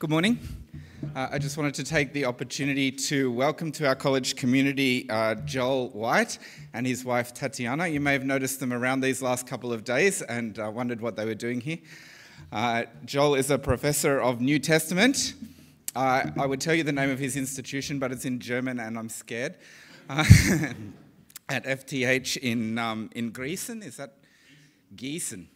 Good morning. Uh, I just wanted to take the opportunity to welcome to our college community uh, Joel White and his wife Tatiana. You may have noticed them around these last couple of days and uh, wondered what they were doing here. Uh, Joel is a professor of New Testament. Uh, I would tell you the name of his institution, but it's in German and I'm scared. Uh, at FTH in, um, in Gießen, is that Gießen,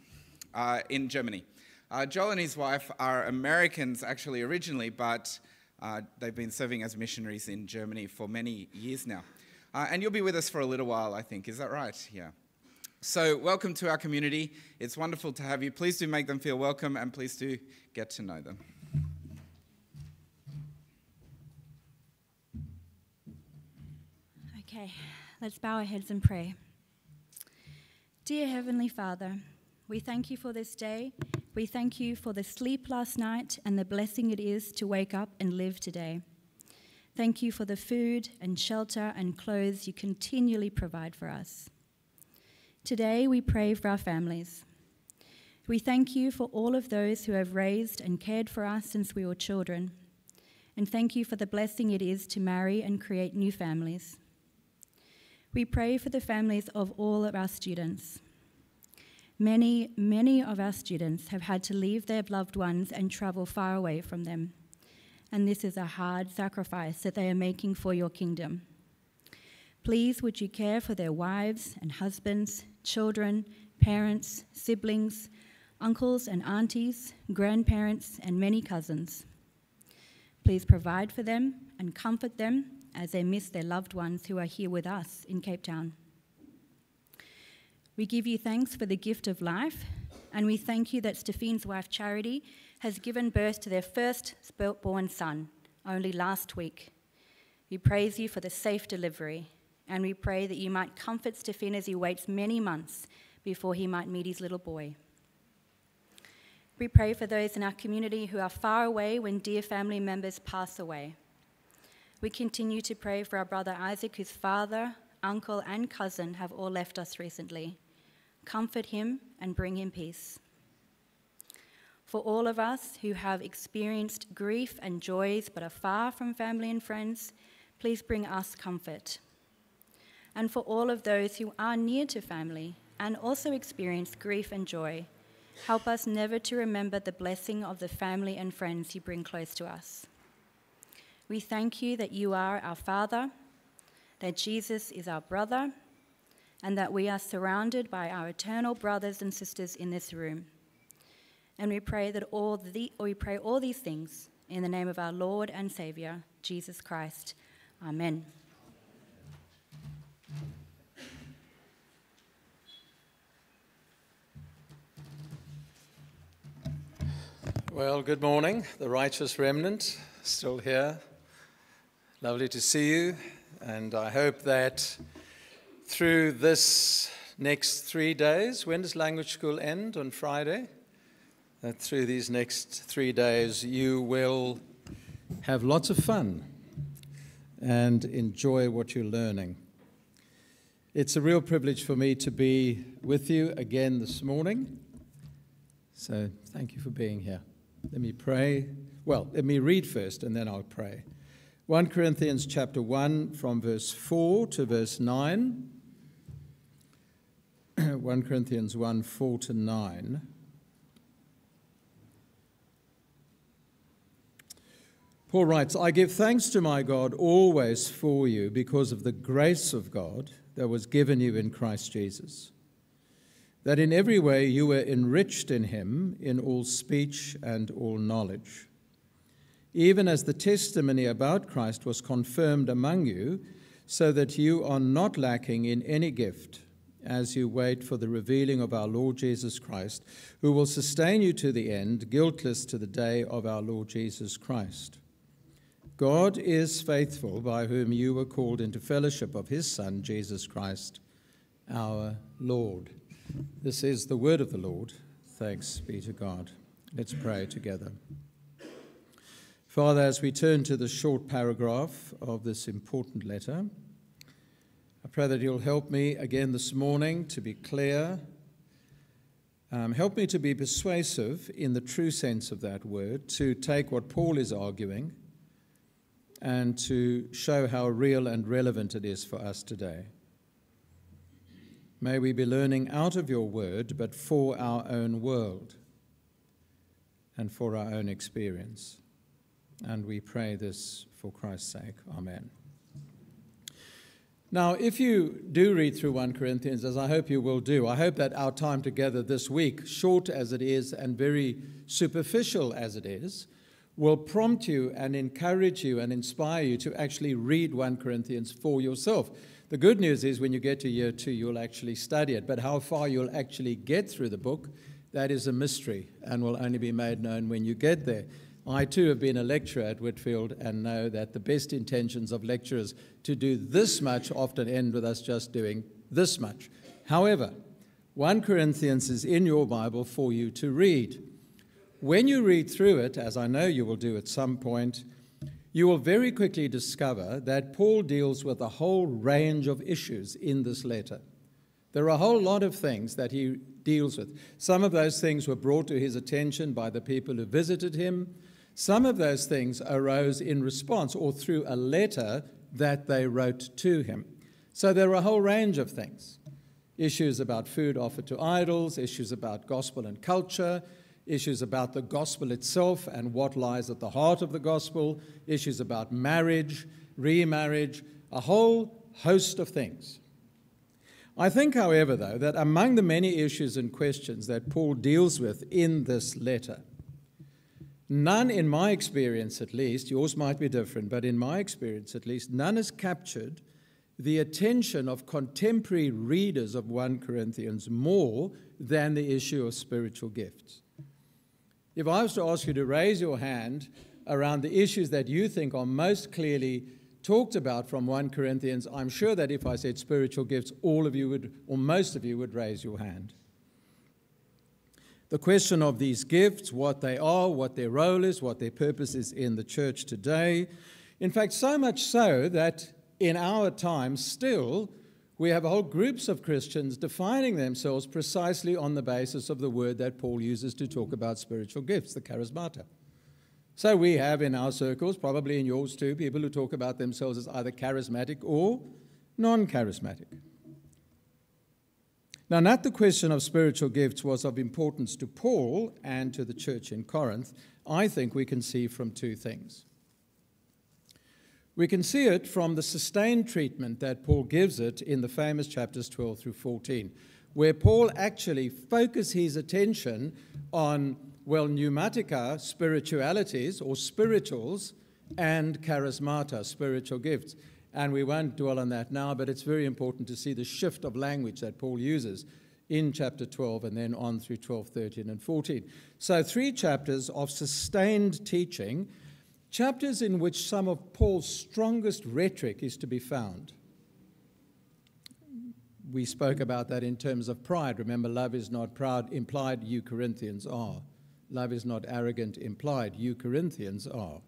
in Germany. Uh, Joel and his wife are Americans, actually, originally, but uh, they've been serving as missionaries in Germany for many years now. Uh, and you'll be with us for a little while, I think. Is that right? Yeah. So, welcome to our community. It's wonderful to have you. Please do make them feel welcome and please do get to know them. Okay, let's bow our heads and pray. Dear Heavenly Father, we thank you for this day we thank you for the sleep last night and the blessing it is to wake up and live today. Thank you for the food and shelter and clothes you continually provide for us. Today we pray for our families. We thank you for all of those who have raised and cared for us since we were children. And thank you for the blessing it is to marry and create new families. We pray for the families of all of our students. Many, many of our students have had to leave their loved ones and travel far away from them. And this is a hard sacrifice that they are making for your kingdom. Please, would you care for their wives and husbands, children, parents, siblings, uncles and aunties, grandparents, and many cousins. Please provide for them and comfort them as they miss their loved ones who are here with us in Cape Town. We give you thanks for the gift of life, and we thank you that Stephene's wife Charity has given birth to their first born son only last week. We praise you for the safe delivery, and we pray that you might comfort Stephene as he waits many months before he might meet his little boy. We pray for those in our community who are far away when dear family members pass away. We continue to pray for our brother Isaac, whose father, uncle, and cousin have all left us recently comfort him, and bring him peace. For all of us who have experienced grief and joys but are far from family and friends, please bring us comfort. And for all of those who are near to family and also experience grief and joy, help us never to remember the blessing of the family and friends you bring close to us. We thank you that you are our Father, that Jesus is our brother and that we are surrounded by our eternal brothers and sisters in this room. And we pray that all the, we pray all these things in the name of our Lord and Savior, Jesus Christ. Amen. Well, good morning, the righteous remnant, still here. Lovely to see you, and I hope that through this next three days. When does language school end? On Friday? That through these next three days, you will have lots of fun and enjoy what you're learning. It's a real privilege for me to be with you again this morning. So thank you for being here. Let me pray. Well, let me read first and then I'll pray. 1 Corinthians chapter 1 from verse 4 to verse 9. 1 Corinthians 1 4 to 9. Paul writes, I give thanks to my God always for you because of the grace of God that was given you in Christ Jesus, that in every way you were enriched in him in all speech and all knowledge, even as the testimony about Christ was confirmed among you, so that you are not lacking in any gift as you wait for the revealing of our Lord Jesus Christ, who will sustain you to the end, guiltless to the day of our Lord Jesus Christ. God is faithful, by whom you were called into fellowship of his Son, Jesus Christ, our Lord. This is the word of the Lord. Thanks be to God. Let's pray together. Father, as we turn to the short paragraph of this important letter, I pray that you'll help me again this morning to be clear Um, help me to be persuasive in the true sense of that word, to take what Paul is arguing and to show how real and relevant it is for us today. May we be learning out of your word, but for our own world and for our own experience. And we pray this for Christ's sake. Amen. Now, if you do read through 1 Corinthians, as I hope you will do, I hope that our time together this week, short as it is and very superficial as it is, will prompt you and encourage you and inspire you to actually read 1 Corinthians for yourself. The good news is when you get to year two, you'll actually study it. But how far you'll actually get through the book, that is a mystery and will only be made known when you get there. I too have been a lecturer at Whitefield and know that the best intentions of lecturers to do this much often end with us just doing this much. However, 1 Corinthians is in your Bible for you to read. When you read through it, as I know you will do at some point, you will very quickly discover that Paul deals with a whole range of issues in this letter. There are a whole lot of things that he deals with. Some of those things were brought to his attention by the people who visited him. Some of those things arose in response or through a letter that they wrote to him. So there are a whole range of things issues about food offered to idols, issues about gospel and culture, issues about the gospel itself and what lies at the heart of the gospel, issues about marriage, remarriage, a whole host of things. I think, however, though, that among the many issues and questions that Paul deals with in this letter, none, in my experience at least, yours might be different, but in my experience at least, none has captured the attention of contemporary readers of 1 Corinthians more than the issue of spiritual gifts. If I was to ask you to raise your hand around the issues that you think are most clearly talked about from 1 Corinthians, I'm sure that if I said spiritual gifts, all of you would, or most of you would raise your hand. The question of these gifts, what they are, what their role is, what their purpose is in the church today. In fact, so much so that in our time, still, we have whole groups of Christians defining themselves precisely on the basis of the word that Paul uses to talk about spiritual gifts, the charismata. So we have in our circles, probably in yours too, people who talk about themselves as either charismatic or non charismatic. Now, not the question of spiritual gifts was of importance to Paul and to the church in Corinth, I think we can see from two things. We can see it from the sustained treatment that Paul gives it in the famous chapters 12 through 14, where Paul actually focuses his attention on, well, pneumatica, spiritualities or spirituals, and charismata, spiritual gifts. And we won't dwell on that now, but it's very important to see the shift of language that Paul uses in chapter 12 and then on through 12, 13, and 14. So, three chapters of sustained teaching chapters in which some of Paul's strongest rhetoric is to be found. We spoke about that in terms of pride. Remember, love is not proud, implied, you Corinthians are. Love is not arrogant, implied, you Corinthians are.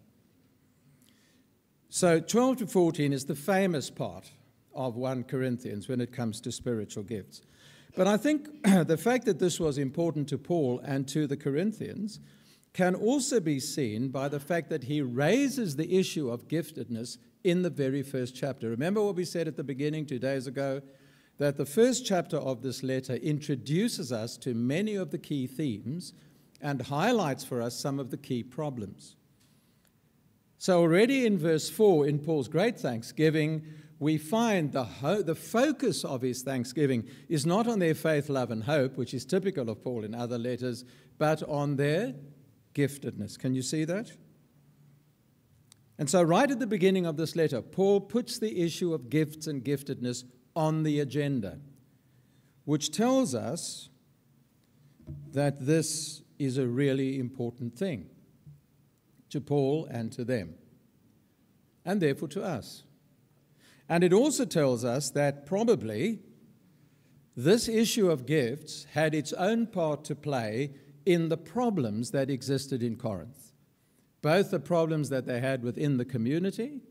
So 12 to 14 is the famous part of 1 Corinthians when it comes to spiritual gifts. But I think the fact that this was important to Paul and to the Corinthians can also be seen by the fact that he raises the issue of giftedness in the very first chapter. Remember what we said at the beginning two days ago? That the first chapter of this letter introduces us to many of the key themes and highlights for us some of the key problems. So, already in verse 4, in Paul's great thanksgiving, we find the, ho- the focus of his thanksgiving is not on their faith, love, and hope, which is typical of Paul in other letters, but on their giftedness. Can you see that? And so, right at the beginning of this letter, Paul puts the issue of gifts and giftedness on the agenda, which tells us that this is a really important thing to Paul and to them, and therefore to us. And it also tells us that probably this issue of gifts had its own part to play in the problems that existed in Corinth, both the problems that they had within the community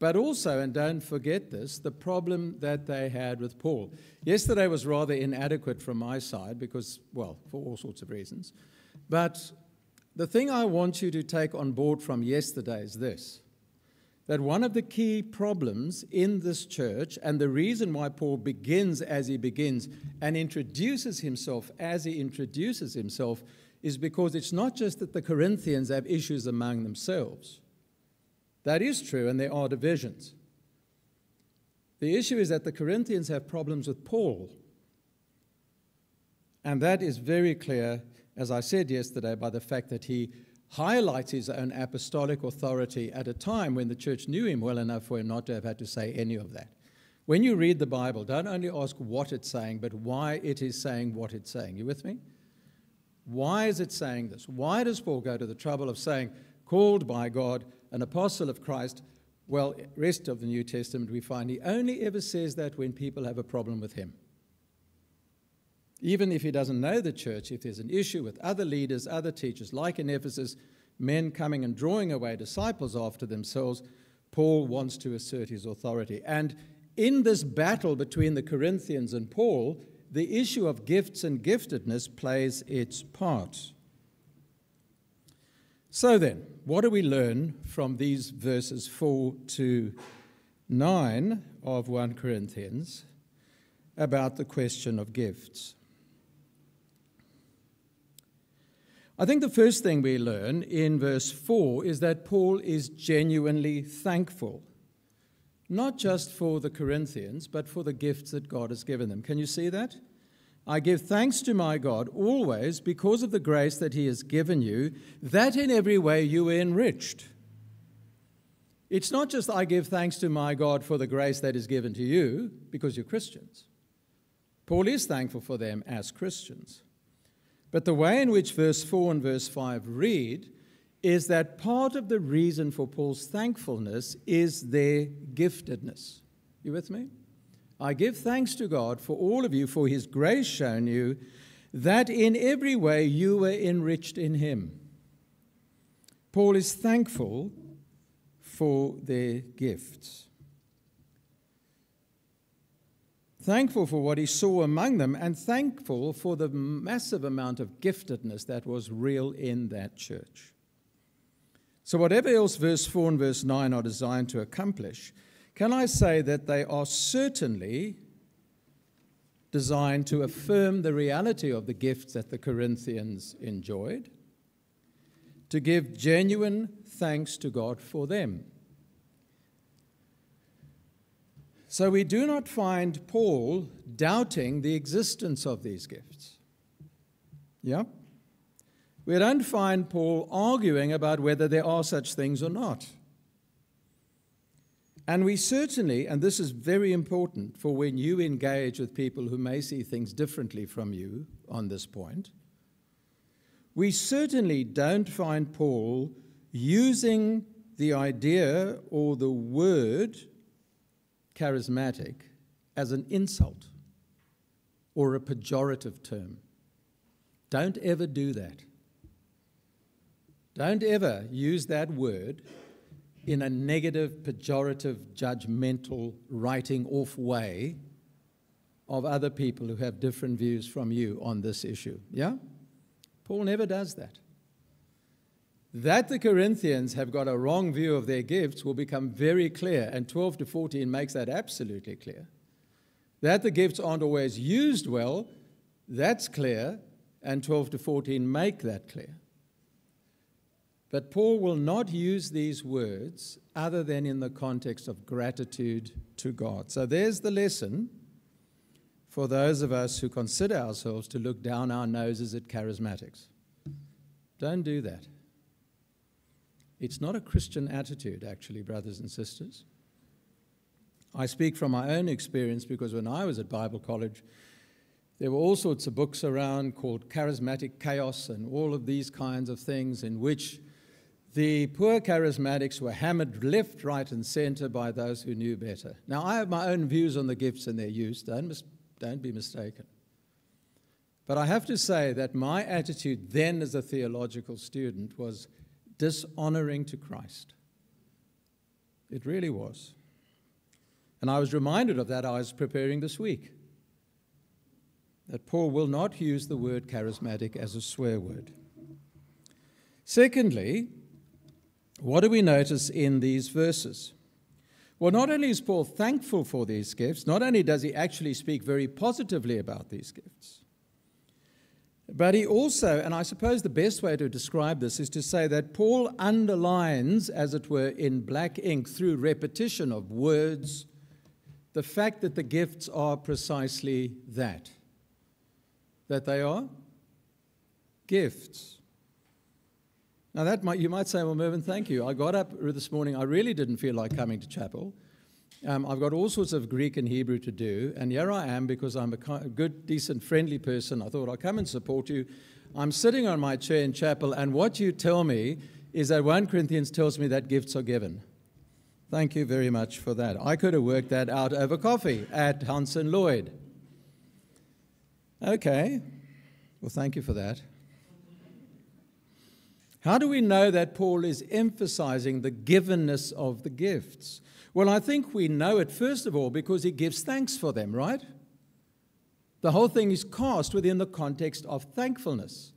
But also, and don't forget this, the problem that they had with Paul. Yesterday was rather inadequate from my side because, well, for all sorts of reasons. But the thing I want you to take on board from yesterday is this that one of the key problems in this church, and the reason why Paul begins as he begins and introduces himself as he introduces himself, is because it's not just that the Corinthians have issues among themselves. That is true, and there are divisions. The issue is that the Corinthians have problems with Paul. And that is very clear, as I said yesterday, by the fact that he highlights his own apostolic authority at a time when the church knew him well enough for him not to have had to say any of that. When you read the Bible, don't only ask what it's saying, but why it is saying what it's saying. You with me? Why is it saying this? Why does Paul go to the trouble of saying, called by God, an apostle of Christ? Well, rest of the New Testament, we find he only ever says that when people have a problem with him. Even if he doesn't know the church, if there's an issue with other leaders, other teachers, like in Ephesus, men coming and drawing away disciples after themselves, Paul wants to assert his authority. And in this battle between the Corinthians and Paul, the issue of gifts and giftedness plays its part. So then, what do we learn from these verses 4 to 9 of 1 Corinthians about the question of gifts? I think the first thing we learn in verse 4 is that Paul is genuinely thankful, not just for the Corinthians, but for the gifts that God has given them. Can you see that? I give thanks to my God always because of the grace that He has given you, that in every way you were enriched. It's not just I give thanks to my God for the grace that is given to you because you're Christians. Paul is thankful for them as Christians. But the way in which verse 4 and verse 5 read is that part of the reason for Paul's thankfulness is their giftedness. You with me? I give thanks to God for all of you for his grace shown you, that in every way you were enriched in him. Paul is thankful for their gifts. Thankful for what he saw among them, and thankful for the massive amount of giftedness that was real in that church. So, whatever else verse 4 and verse 9 are designed to accomplish, can I say that they are certainly designed to affirm the reality of the gifts that the Corinthians enjoyed, to give genuine thanks to God for them. So we do not find Paul doubting the existence of these gifts. Yeah? We don't find Paul arguing about whether there are such things or not. And we certainly, and this is very important for when you engage with people who may see things differently from you on this point, we certainly don't find Paul using the idea or the word charismatic as an insult or a pejorative term. Don't ever do that. Don't ever use that word in a negative, pejorative, judgmental, writing off way of other people who have different views from you on this issue. Yeah? Paul never does that. That the Corinthians have got a wrong view of their gifts will become very clear, and 12 to 14 makes that absolutely clear. That the gifts aren't always used well, that's clear, and 12 to 14 make that clear. But Paul will not use these words other than in the context of gratitude to God. So there's the lesson for those of us who consider ourselves to look down our noses at charismatics. Don't do that. It's not a Christian attitude, actually, brothers and sisters. I speak from my own experience because when I was at Bible college, there were all sorts of books around called Charismatic Chaos and all of these kinds of things in which the poor charismatics were hammered left, right, and center by those who knew better. Now, I have my own views on the gifts and their use, don't, mis- don't be mistaken. But I have to say that my attitude then as a theological student was dishonoring to Christ. It really was. And I was reminded of that I was preparing this week. That Paul will not use the word charismatic as a swear word. Secondly, what do we notice in these verses? Well, not only is Paul thankful for these gifts, not only does he actually speak very positively about these gifts, but he also, and I suppose the best way to describe this is to say that Paul underlines, as it were, in black ink through repetition of words, the fact that the gifts are precisely that. That they are gifts. Now, that might, you might say, well, Mervyn, thank you. I got up this morning, I really didn't feel like coming to chapel. Um, I've got all sorts of Greek and Hebrew to do, and here I am because I'm a good, decent, friendly person. I thought I'll come and support you. I'm sitting on my chair in chapel, and what you tell me is that 1 Corinthians tells me that gifts are given. Thank you very much for that. I could have worked that out over coffee at Hanson Lloyd. Okay. Well, thank you for that. How do we know that Paul is emphasizing the givenness of the gifts? Well, I think we know it, first of all, because he gives thanks for them, right? The whole thing is cast within the context of thankfulness.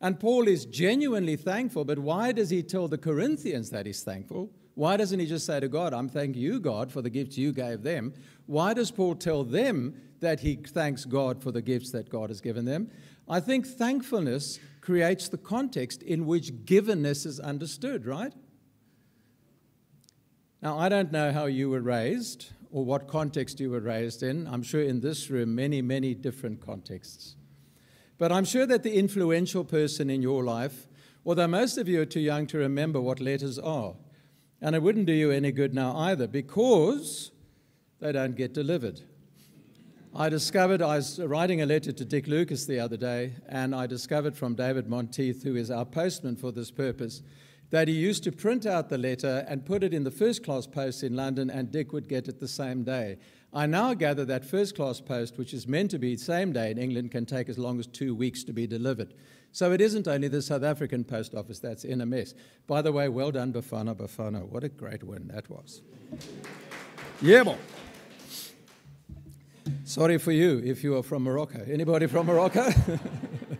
And Paul is genuinely thankful, but why does he tell the Corinthians that he's thankful? Why doesn't he just say to God, I'm thanking you, God, for the gifts you gave them? Why does Paul tell them that he thanks God for the gifts that God has given them? I think thankfulness creates the context in which givenness is understood, right? Now, I don't know how you were raised or what context you were raised in. I'm sure in this room, many, many different contexts. But I'm sure that the influential person in your life, although most of you are too young to remember what letters are, and it wouldn't do you any good now either because they don't get delivered. I discovered, I was writing a letter to Dick Lucas the other day, and I discovered from David Monteith, who is our postman for this purpose, that he used to print out the letter and put it in the first class post in London, and Dick would get it the same day. I now gather that first class post, which is meant to be the same day in England, can take as long as two weeks to be delivered. So it isn't only the South African post office that's in a mess. By the way, well done, Bafana Bafana. What a great win that was. yeah, boy. Sorry for you if you are from Morocco. Anybody from Morocco?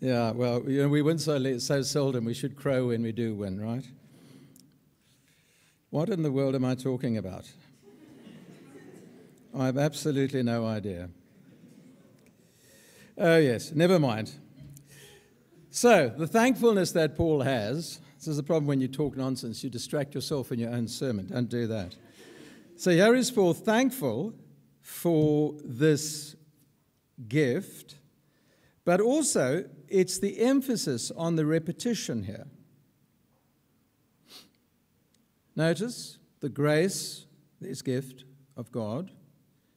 yeah, well, you know, we win so, so seldom, we should crow when we do win, right? What in the world am I talking about? I have absolutely no idea. Oh, yes, never mind. So, the thankfulness that Paul has, this is the problem when you talk nonsense, you distract yourself in your own sermon. Don't do that. So, here is Paul thankful for this gift, but also it's the emphasis on the repetition here. Notice the grace, this gift of God,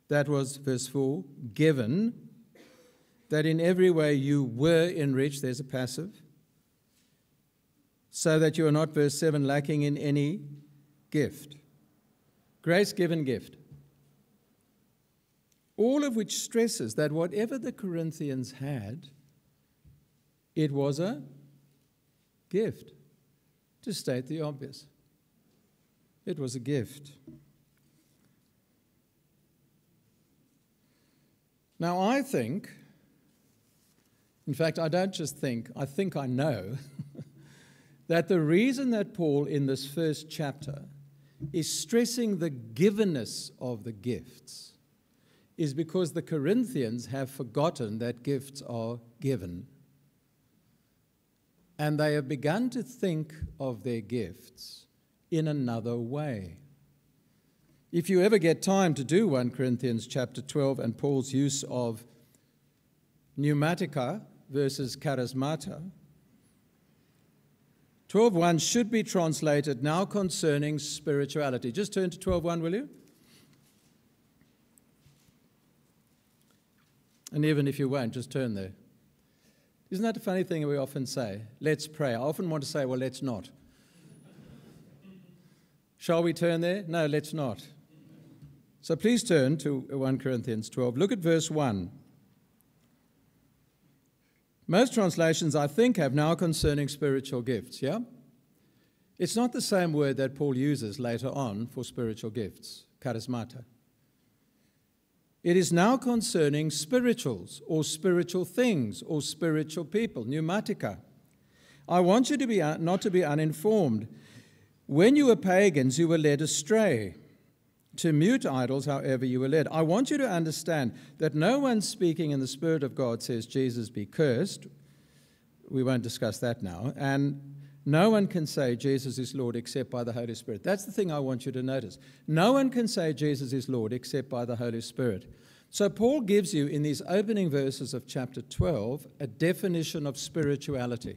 that was, verse 4, given, that in every way you were enriched, there's a passive, so that you are not, verse 7, lacking in any gift. Grace given gift all of which stresses that whatever the Corinthians had, it was a gift, to state the obvious. It was a gift. Now, I think, in fact, I don't just think, I think I know, that the reason that Paul in this first chapter is stressing the givenness of the gifts is because the Corinthians have forgotten that gifts are given. And they have begun to think of their gifts in another way. If you ever get time to do 1 Corinthians chapter 12 and Paul's use of pneumatica versus charismata, 12.1 should be translated now concerning spirituality. Just turn to 12.1, will you? And even if you won't, just turn there. Isn't that a funny thing we often say? Let's pray. I often want to say, well, let's not. Shall we turn there? No, let's not. So please turn to 1 Corinthians 12. Look at verse 1. Most translations, I think, have now concerning spiritual gifts, yeah? It's not the same word that Paul uses later on for spiritual gifts, charismata. It is now concerning spirituals or spiritual things or spiritual people, pneumatica. I want you to be uh, not to be uninformed. When you were pagans, you were led astray to mute idols, however you were led. I want you to understand that no one speaking in the Spirit of God says, Jesus be cursed. We won't discuss that now. And no one can say Jesus is Lord except by the Holy Spirit. That's the thing I want you to notice. No one can say Jesus is Lord except by the Holy Spirit. So, Paul gives you in these opening verses of chapter 12 a definition of spirituality.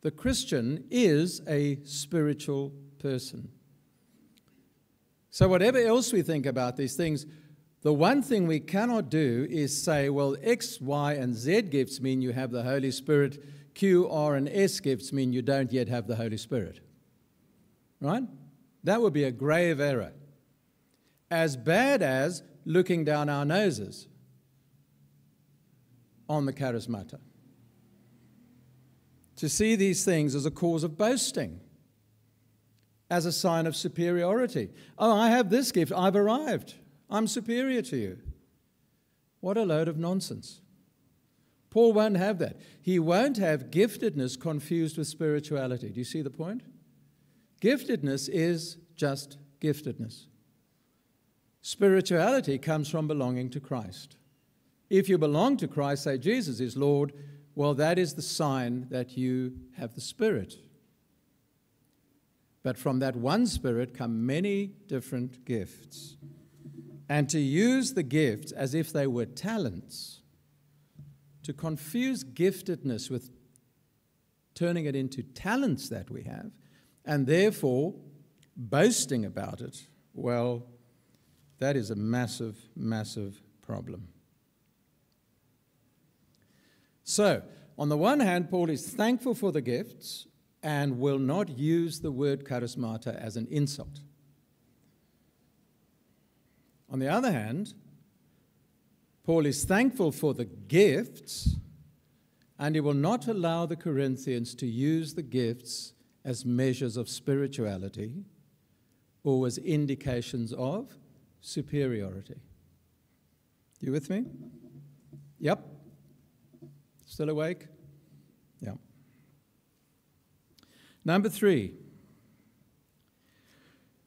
The Christian is a spiritual person. So, whatever else we think about these things, the one thing we cannot do is say, well, X, Y, and Z gifts mean you have the Holy Spirit, Q, R, and S gifts mean you don't yet have the Holy Spirit. Right? That would be a grave error. As bad as looking down our noses on the charismata. To see these things as a cause of boasting as a sign of superiority. Oh, I have this gift, I've arrived, I'm superior to you. What a load of nonsense. Paul won't have that. He won't have giftedness confused with spirituality. Do you see the point? Giftedness is just giftedness. Spirituality comes from belonging to Christ. If you belong to Christ, say Jesus is Lord, well, that is the sign that you have the Spirit. But from that one Spirit come many different gifts. And to use the gifts as if they were talents, to confuse giftedness with turning it into talents that we have, and therefore boasting about it, well, that is a massive, massive problem. So, on the one hand, Paul is thankful for the gifts and will not use the word charismata as an insult. On the other hand, Paul is thankful for the gifts, and he will not allow the Corinthians to use the gifts as measures of spirituality or as indications of superiority. You with me? Yep. Still awake? Yep. Number three,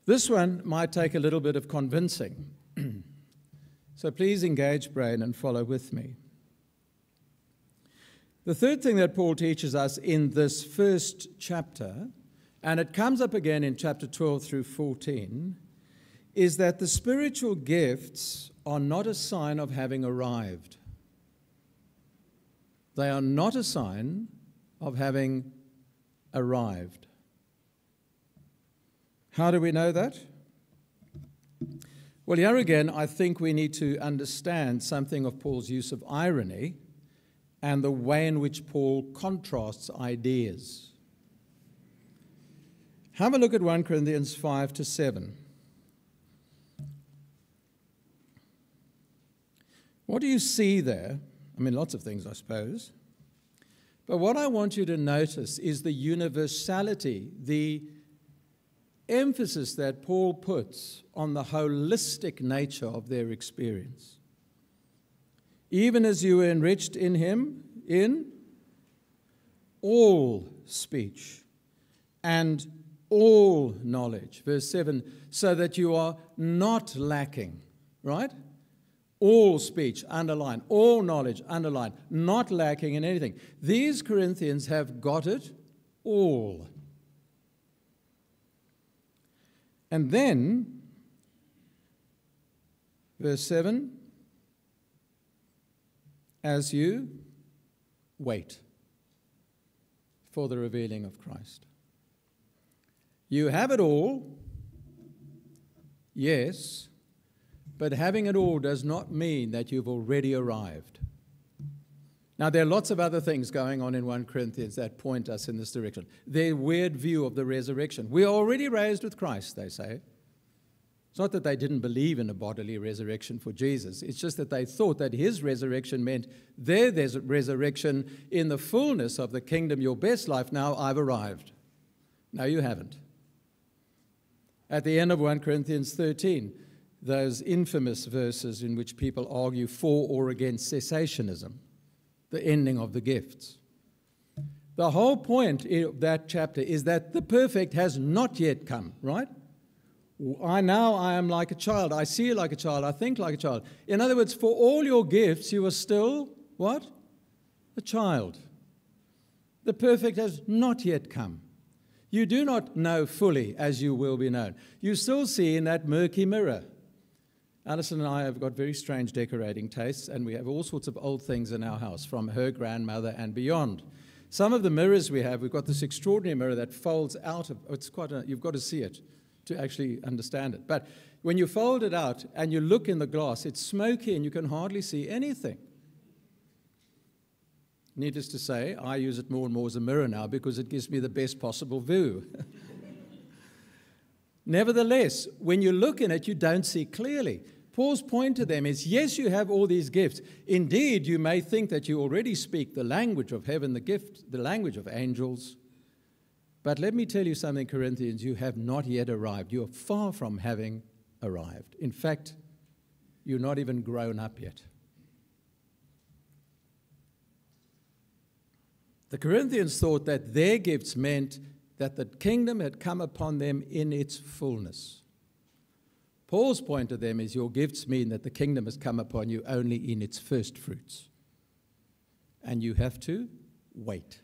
this one might take a little bit of convincing. So please engage brain and follow with me. The third thing that Paul teaches us in this first chapter, and it comes up again in chapter 12 through 14, is that the spiritual gifts are not a sign of having arrived. They are not a sign of having arrived. How do we know that? Well, here again, I think we need to understand something of Paul's use of irony and the way in which Paul contrasts ideas. Have a look at 1 Corinthians 5 to 7. What do you see there? I mean, lots of things, I suppose. But what I want you to notice is the universality, the emphasis that Paul puts on the holistic nature of their experience. Even as you were enriched in him, in all speech and all knowledge. Verse 7 so that you are not lacking, right? all speech, underline, all knowledge, underline, not lacking in anything. These Corinthians have got it all. And then, verse 7 as you wait for the revealing of Christ. You have it all, yes but having it all does not mean that you've already arrived. Now, there are lots of other things going on in 1 Corinthians that point us in this direction. Their weird view of the resurrection. We are already raised with Christ, they say. It's not that they didn't believe in a bodily resurrection for Jesus. It's just that they thought that his resurrection meant their resurrection in the fullness of the kingdom, your best life. Now I've arrived. No, you haven't. At the end of 1 Corinthians 13, those infamous verses in which people argue for or against cessationism, the ending of the gifts. The whole point of that chapter is that the perfect has not yet come, right? I now I am like a child. I see like a child. I think like a child. In other words, for all your gifts, you are still what? A child. The perfect has not yet come. You do not know fully as you will be known. You still see in that murky mirror. Alison and I have got very strange decorating tastes, and we have all sorts of old things in our house from her grandmother and beyond. Some of the mirrors we have, we've got this extraordinary mirror that folds out of, it's quite a, you've got to see it to actually understand it. But when you fold it out and you look in the glass, it's smoky and you can hardly see anything. Needless to say, I use it more and more as a mirror now because it gives me the best possible view. Nevertheless, when you look in it, you don't see clearly. Paul's point to them is yes, you have all these gifts. Indeed, you may think that you already speak the language of heaven, the gift, the language of angels. But let me tell you something, Corinthians, you have not yet arrived. You are far from having arrived. In fact, you're not even grown up yet. The Corinthians thought that their gifts meant that the kingdom had come upon them in its fullness. Paul's point to them is your gifts mean that the kingdom has come upon you only in its first fruits. And you have to wait.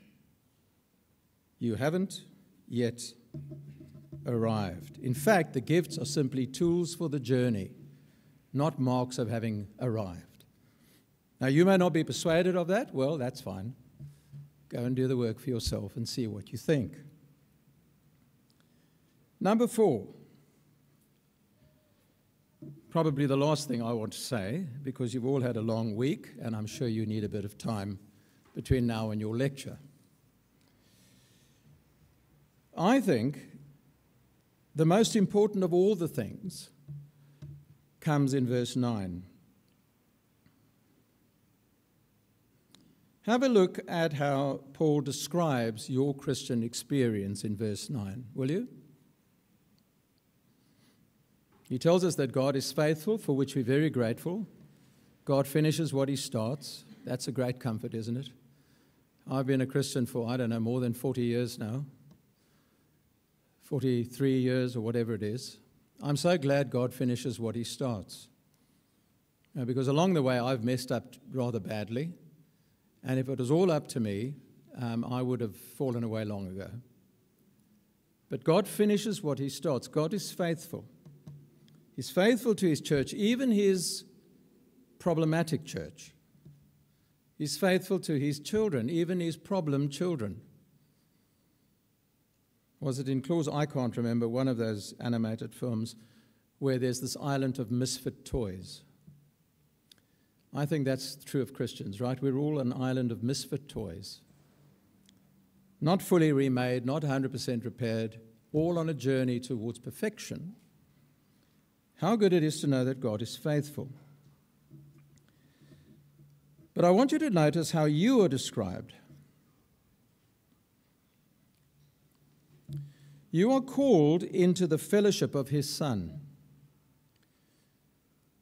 You haven't yet arrived. In fact, the gifts are simply tools for the journey, not marks of having arrived. Now, you may not be persuaded of that. Well, that's fine. Go and do the work for yourself and see what you think. Number four, probably the last thing I want to say, because you've all had a long week, and I'm sure you need a bit of time between now and your lecture. I think the most important of all the things comes in verse 9. Have a look at how Paul describes your Christian experience in verse 9, will you? He tells us that God is faithful, for which we're very grateful. God finishes what he starts. That's a great comfort, isn't it? I've been a Christian for, I don't know, more than 40 years now. 43 years or whatever it is. I'm so glad God finishes what He starts. Uh, because along the way, I've messed up rather badly. And if it was all up to me, um, I would have fallen away long ago. But God finishes what He starts. God is faithful. He's faithful to His church, even His problematic church. He's faithful to His children, even His problem children was it in Claus? I can't remember, one of those animated films where there's this island of misfit toys. I think that's true of Christians, right? We're all an island of misfit toys. Not fully remade, not 100% repaired, all on a journey towards perfection. How good it is to know that God is faithful. But I want you to notice how you are described. You are called into the fellowship of his Son.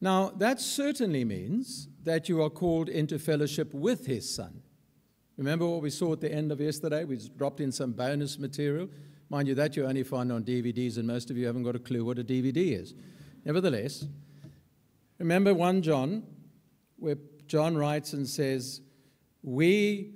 Now, that certainly means that you are called into fellowship with his Son. Remember what we saw at the end of yesterday? We dropped in some bonus material. Mind you, that you only find on DVDs, and most of you haven't got a clue what a DVD is. Nevertheless, remember 1 John, where John writes and says, We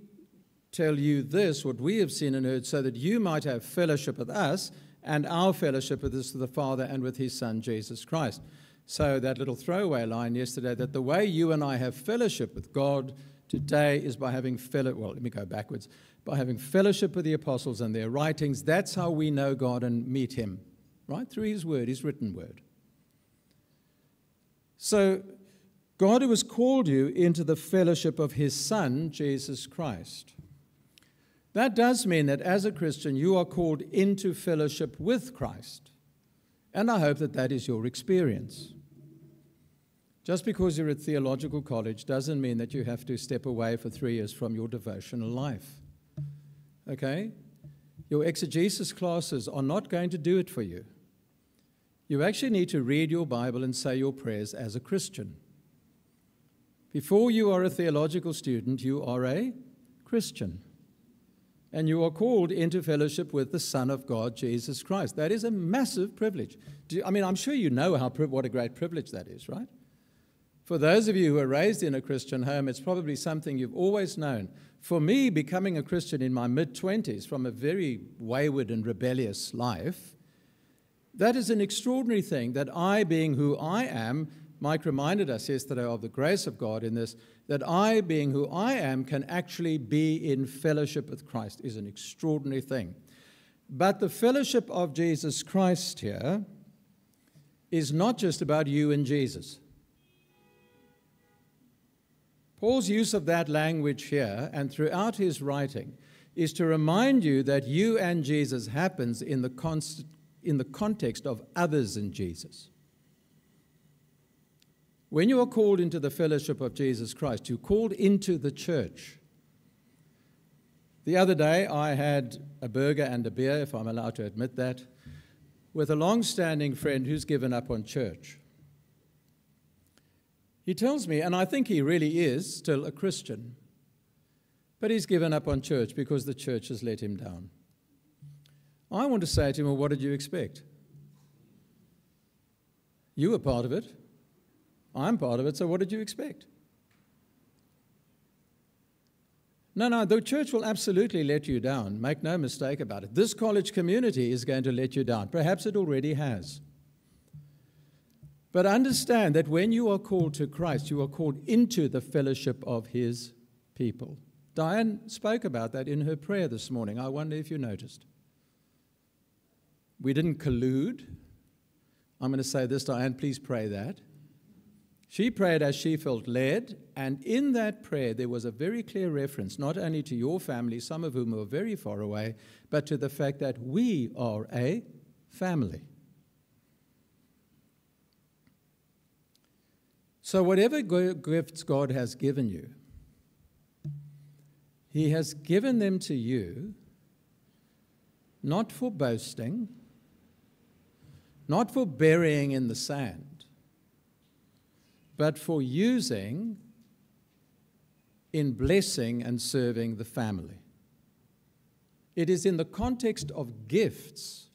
tell you this, what we have seen and heard, so that you might have fellowship with us and our fellowship with us to the Father and with his Son, Jesus Christ. So, that little throwaway line yesterday that the way you and I have fellowship with God today is by having fellowship, well, let me go backwards, by having fellowship with the apostles and their writings. That's how we know God and meet him, right? Through his word, his written word. So, God who has called you into the fellowship of his Son, Jesus Christ. That does mean that as a Christian, you are called into fellowship with Christ. And I hope that that is your experience. Just because you're at theological college doesn't mean that you have to step away for three years from your devotional life. Okay? Your exegesis classes are not going to do it for you. You actually need to read your Bible and say your prayers as a Christian. Before you are a theological student, you are a Christian. And you are called into fellowship with the Son of God, Jesus Christ. That is a massive privilege. You, I mean, I'm sure you know how, what a great privilege that is, right? For those of you who are raised in a Christian home, it's probably something you've always known. For me, becoming a Christian in my mid 20s from a very wayward and rebellious life, that is an extraordinary thing that I, being who I am, Mike reminded us yesterday of the grace of God in this, that I, being who I am, can actually be in fellowship with Christ is an extraordinary thing. But the fellowship of Jesus Christ here is not just about you and Jesus. Paul's use of that language here and throughout his writing is to remind you that you and Jesus happens in the const- in the context of others in Jesus. When you are called into the fellowship of Jesus Christ, you're called into the church. The other day, I had a burger and a beer, if I'm allowed to admit that, with a long standing friend who's given up on church. He tells me, and I think he really is still a Christian, but he's given up on church because the church has let him down. I want to say to him, Well, what did you expect? You were part of it. I'm part of it, so what did you expect? No, no, the church will absolutely let you down. Make no mistake about it. This college community is going to let you down. Perhaps it already has. But understand that when you are called to Christ, you are called into the fellowship of his people. Diane spoke about that in her prayer this morning. I wonder if you noticed. We didn't collude. I'm going to say this, Diane, please pray that. She prayed as she felt led, and in that prayer, there was a very clear reference not only to your family, some of whom were very far away, but to the fact that we are a family. So, whatever gifts God has given you, He has given them to you not for boasting, not for burying in the sand, but for using in blessing and serving the family. It is in the context of gifts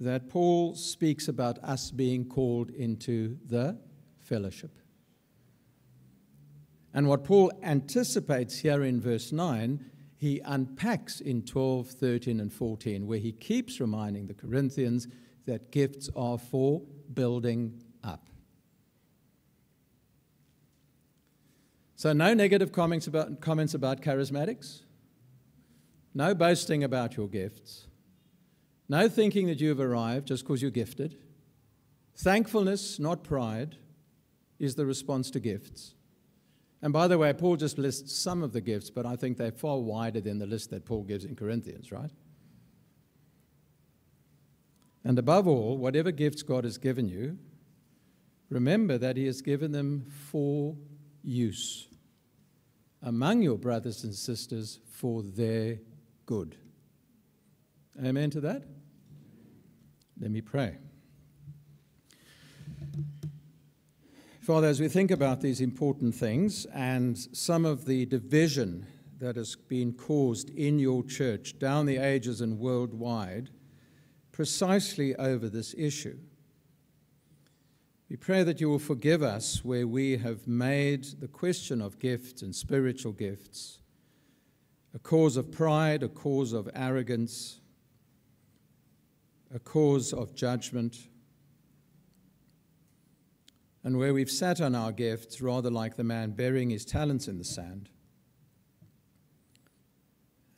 that Paul speaks about us being called into the fellowship. And what Paul anticipates here in verse 9, he unpacks in 12, 13, and 14, where he keeps reminding the Corinthians that gifts are for building up. So, no negative comments about, comments about charismatics, no boasting about your gifts, no thinking that you've arrived just because you're gifted. Thankfulness, not pride, is the response to gifts. And by the way, Paul just lists some of the gifts, but I think they're far wider than the list that Paul gives in Corinthians, right? And above all, whatever gifts God has given you, remember that He has given them for use among your brothers and sisters for their good. Amen to that? Let me pray. Father, as we think about these important things and some of the division that has been caused in your church down the ages and worldwide, precisely over this issue. We pray that you will forgive us where we have made the question of gifts and spiritual gifts a cause of pride, a cause of arrogance, a cause of judgment, and where we've sat on our gifts rather like the man burying his talents in the sand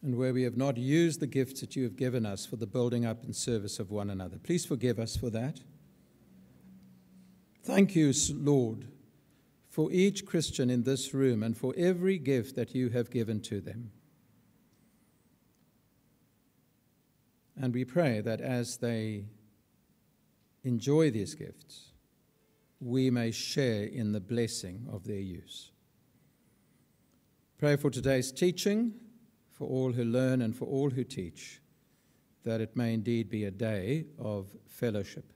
and where we have not used the gifts that you have given us for the building up and service of one another. Please forgive us for that. Thank you, Lord, for each Christian in this room and for every gift that you have given to them. And we pray that as they enjoy these gifts, we may share in the blessing of their use. Pray for today's teaching, for all who learn and for all who teach, that it may indeed be a day of fellowship.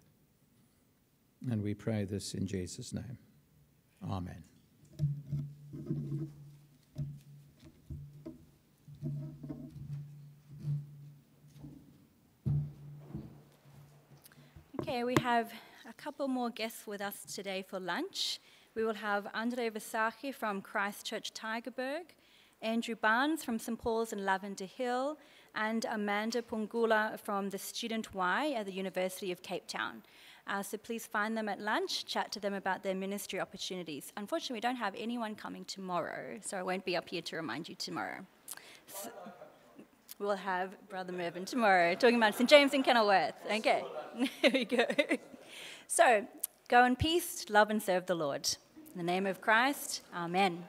And we pray this in Jesus' name. Amen. Okay, we have a couple more guests with us today for lunch. We will have Andre Versace from Christchurch Tygerberg, Andrew Barnes from St. Paul's in Lavender Hill, and Amanda Pungula from the Student Y at the University of Cape Town. Uh, so please find them at lunch, chat to them about their ministry opportunities. Unfortunately, we don't have anyone coming tomorrow, so I won't be up here to remind you tomorrow. So we'll have Brother Mervyn tomorrow talking about St. James and Kenilworth. Okay, there we go. So go in peace, love and serve the Lord. In the name of Christ, Amen.